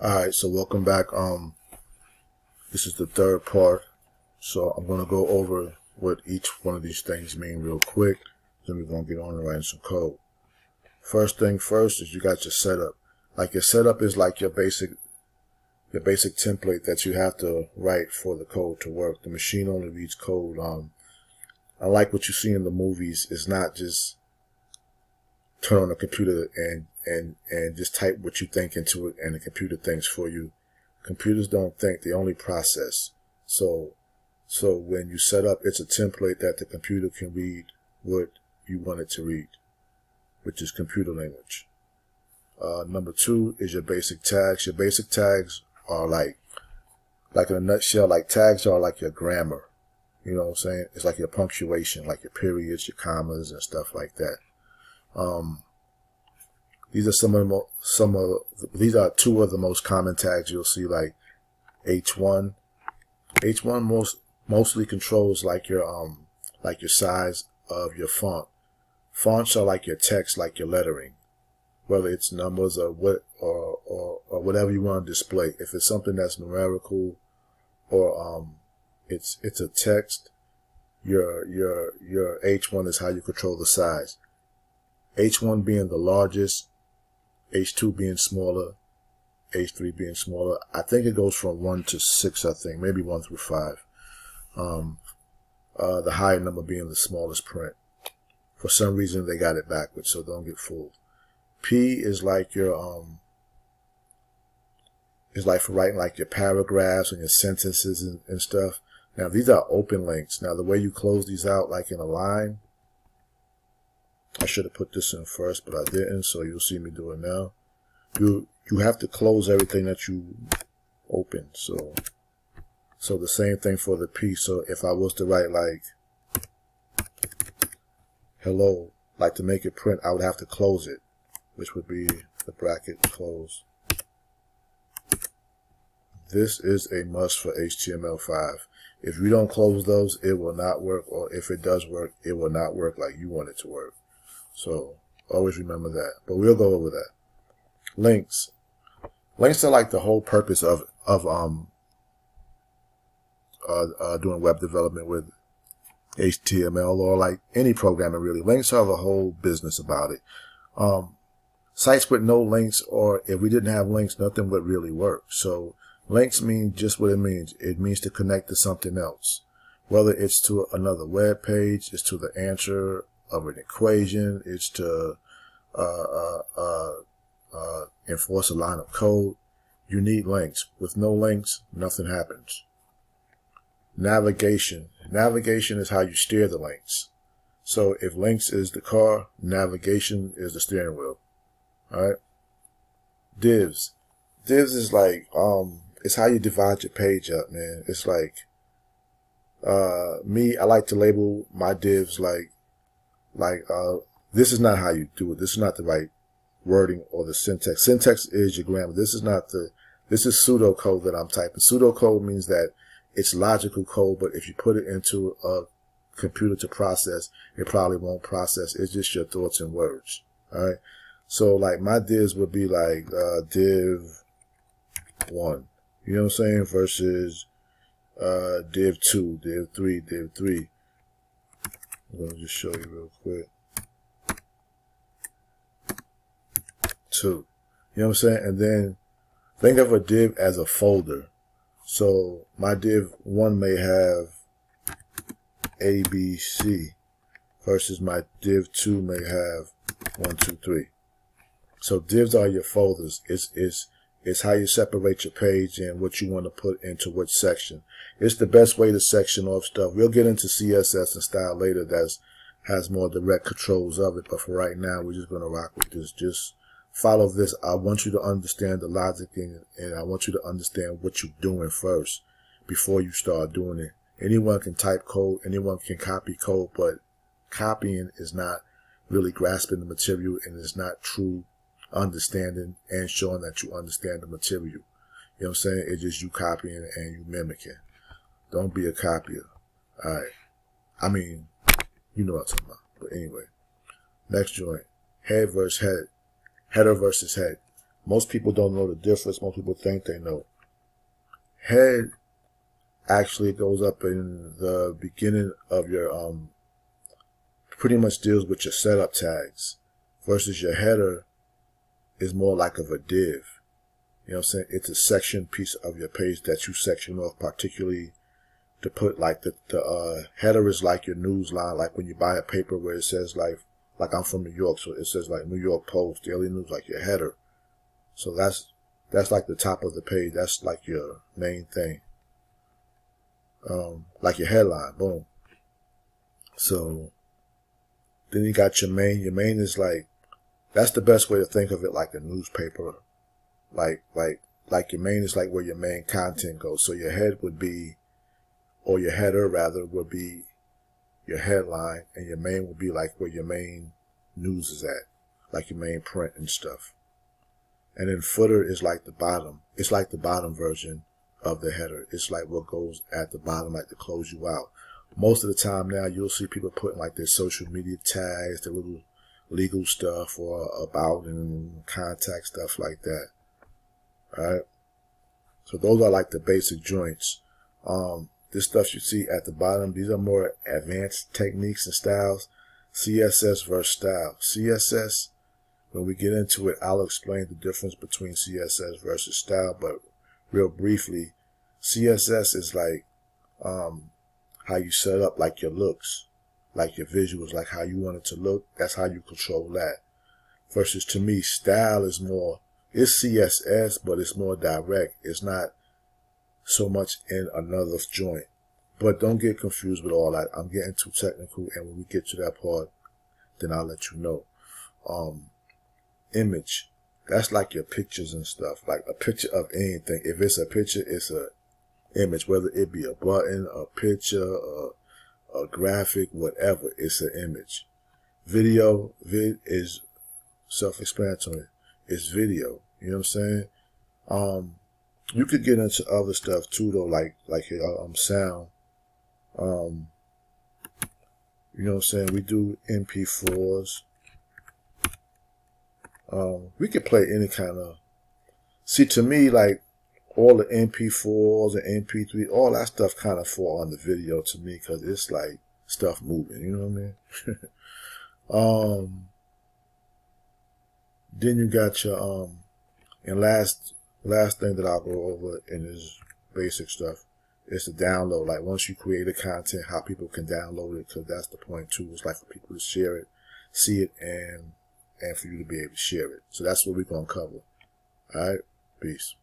Alright, so welcome back. Um, this is the third part. So I'm going to go over what each one of these things mean real quick. Then we're going to get on write some code. First thing first is you got your setup. Like your setup is like your basic, your basic template that you have to write for the code to work. The machine only reads code. Um, I like what you see in the movies, it's not just turn on the computer and and and just type what you think into it and the computer thinks for you. Computers don't think they only process. So so when you set up it's a template that the computer can read what you want it to read which is computer language. Uh, number two is your basic tags. Your basic tags are like like in a nutshell like tags are like your grammar. You know what i'm saying? It's like your punctuation like your periods your commas and stuff like that. Um, these are some of the some of these are two of the most common tags you'll see, like H1. H1 most mostly controls like your um like your size of your font. Fonts are like your text, like your lettering, whether it's numbers or what or or, or whatever you want to display. If it's something that's numerical or um it's it's a text, your your your H1 is how you control the size. H1 being the largest, H2 being smaller, H3 being smaller. I think it goes from 1 to 6, I think, maybe 1 through 5. Um, uh, the higher number being the smallest print. For some reason, they got it backwards, so don't get fooled. P is like your, um, is like for writing like your paragraphs and your sentences and, and stuff. Now, these are open links. Now, the way you close these out, like in a line, I should have put this in first, but I didn't, so you'll see me do it now. You you have to close everything that you open. So so the same thing for the P. So if I was to write like hello, like to make it print, I would have to close it, which would be the bracket close. This is a must for HTML5. If you don't close those, it will not work, or if it does work, it will not work like you want it to work. So always remember that. But we'll go over that. Links. Links are like the whole purpose of of um uh, uh, doing web development with HTML or like any programming really. Links are the whole business about it. Um, sites with no links or if we didn't have links, nothing would really work. So links mean just what it means. It means to connect to something else. Whether it's to another web page, it's to the answer of an equation. It's to uh, uh, uh, uh, enforce a line of code. You need links. With no links, nothing happens. Navigation. Navigation is how you steer the links. So if links is the car, navigation is the steering wheel. Alright? Divs. Divs is like, um, it's how you divide your page up, man. It's like, uh, me, I like to label my divs like like, uh, this is not how you do it. This is not the right wording or the syntax. Syntax is your grammar. This is not the, this is pseudocode that I'm typing. Pseudocode means that it's logical code, but if you put it into a computer to process, it probably won't process. It's just your thoughts and words. All right. So like my divs would be like, uh, div one, you know what I'm saying? Versus, uh, div two, div three, div three. I'm to just show you real quick. Two. You know what I'm saying? And then think of a div as a folder. So my div one may have A, B, C versus my div two may have one, two, three. So divs are your folders. It's, it's, it's how you separate your page and what you want to put into which section. It's the best way to section off stuff. We'll get into CSS and style later that has more direct controls of it. But for right now, we're just going to rock with this. Just follow this. I want you to understand the logic and, and I want you to understand what you're doing first before you start doing it. Anyone can type code. Anyone can copy code, but copying is not really grasping the material and it's not true understanding and showing that you understand the material. You know what I'm saying? It's just you copying and you mimicking. Don't be a copier. Alright. I mean, you know what I'm talking about. But anyway. Next joint. Head versus head. Header versus head. Most people don't know the difference. Most people think they know. Head actually goes up in the beginning of your, um, pretty much deals with your setup tags versus your header is more like of a div. You know what I'm saying? It's a section piece of your page that you section off particularly to put like the, the uh, header is like your news line, like when you buy a paper where it says like, like I'm from New York, so it says like New York Post, Daily News, like your header. So that's, that's like the top of the page. That's like your main thing. Um, like your headline, boom. So then you got your main. Your main is like, that's the best way to think of it, like a newspaper. Like, like, like your main is like where your main content goes. So your head would be or your header rather would be your headline and your main would be like where your main news is at, like your main print and stuff. And then footer is like the bottom. It's like the bottom version of the header. It's like what goes at the bottom, like to close you out. Most of the time now, you'll see people putting like their social media tags, their little legal stuff or about and contact stuff like that. All right. So those are like the basic joints. Um, this stuff you see at the bottom, these are more advanced techniques and styles. CSS versus style. CSS, when we get into it, I'll explain the difference between CSS versus style, but real briefly, CSS is like um, how you set up like your looks, like your visuals, like how you want it to look. That's how you control that. Versus to me, style is more, it's CSS, but it's more direct. It's not so much in another joint. But don't get confused with all that. I'm getting too technical, and when we get to that part, then I'll let you know. Um, image. That's like your pictures and stuff. Like a picture of anything. If it's a picture, it's a image. Whether it be a button, a picture, a, a graphic, whatever. It's an image. Video, vid is self-explanatory. It's video. You know what I'm saying? Um, you could get into other stuff too, though, like like uh, um sound. Um, you know what I'm saying? We do MP4s. Um, we could play any kind of. See, to me, like all the MP4s and MP3, all that stuff kind of fall on the video to me because it's like stuff moving. You know what I mean? um. Then you got your um, and last last thing that I'll go over in this basic stuff is the download. Like once you create the content, how people can download it, because that's the point too. It's like for people to share it, see it, and and for you to be able to share it. So that's what we're gonna cover. All right, peace.